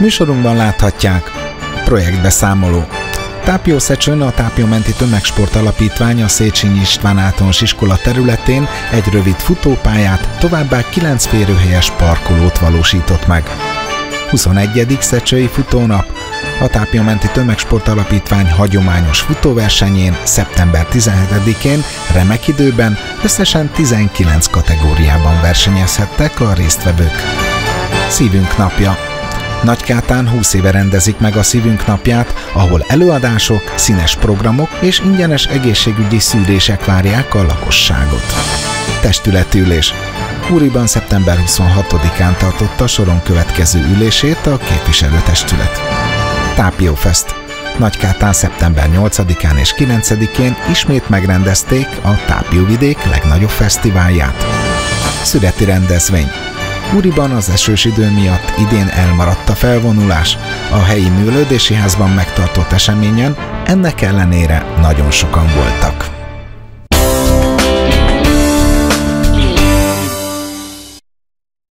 Műsorunkban láthatják projektbeszámoló. Tápió Szecsön a Tápiómenti Tömegsport Alapítvány a Széchenyi István általános iskola területén egy rövid futópályát, továbbá 9 férőhelyes parkolót valósított meg. 21. Szecsői futónap a Tápiamenti Tömegsport Alapítvány hagyományos futóversenyén szeptember 17-én remek időben összesen 19 kategóriában versenyezhettek a résztvevők. Szívünk napja Nagykátán 20 éve rendezik meg a Szívünk napját, ahol előadások, színes programok és ingyenes egészségügyi szűrések várják a lakosságot. Testületülés Úriban szeptember 26-án tartotta soron következő ülését a képviselőtestület. Tápiófest Nagykátán szeptember 8-án és 9-én ismét megrendezték a Tápióvidék legnagyobb fesztiválját. Szüreti rendezvény Úriban az esős idő miatt idén elmaradt a felvonulás. A helyi műlődési házban megtartott eseményen ennek ellenére nagyon sokan voltak.